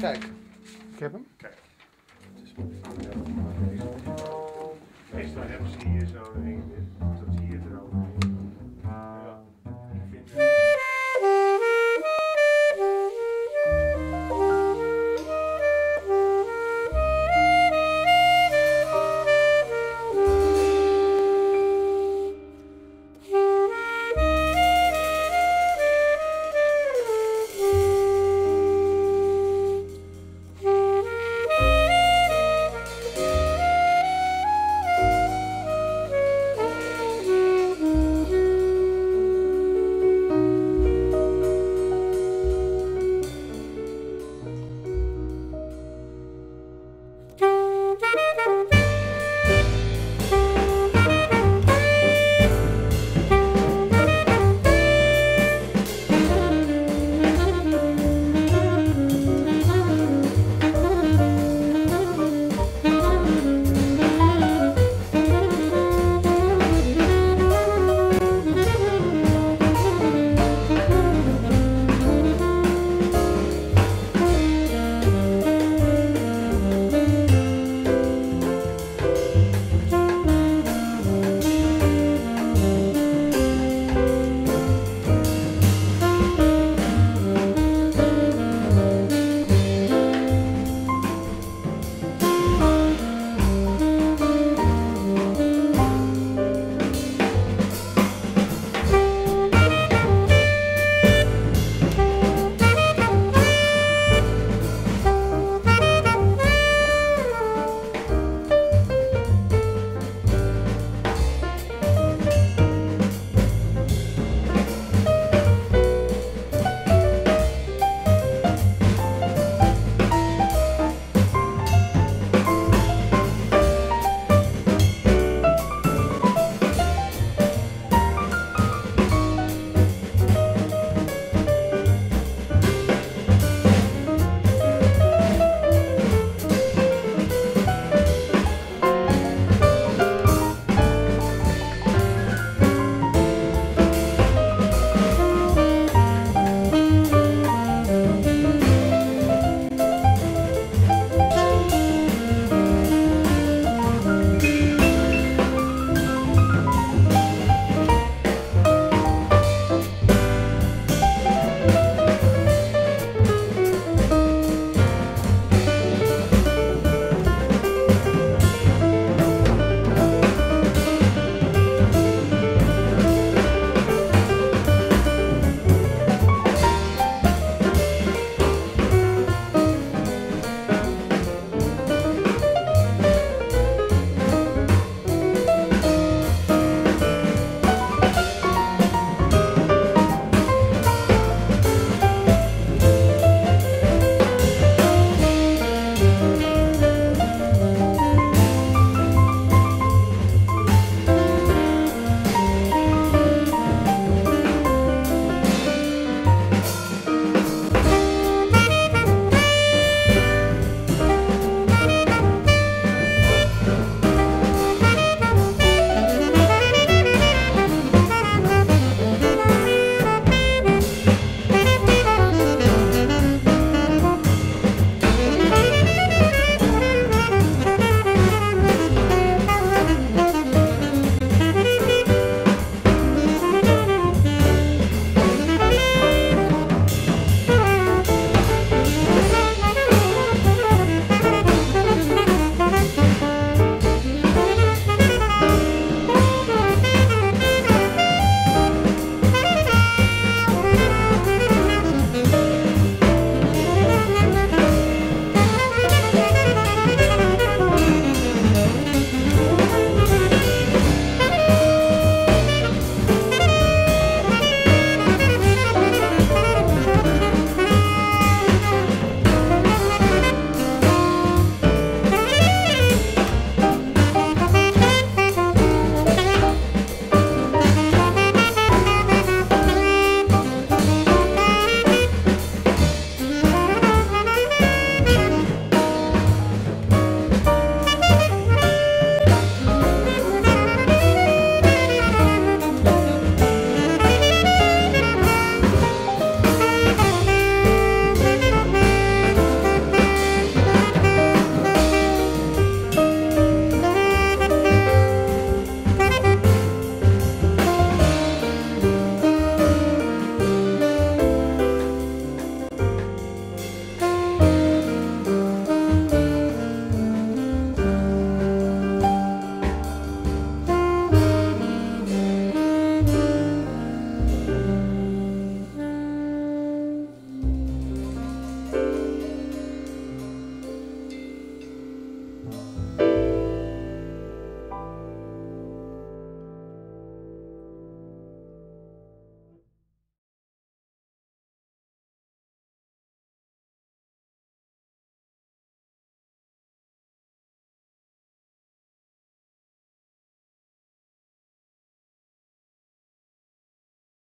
Kijk, ik heb hem. Kijk. Meestal hebben ze hier zo'n ding hier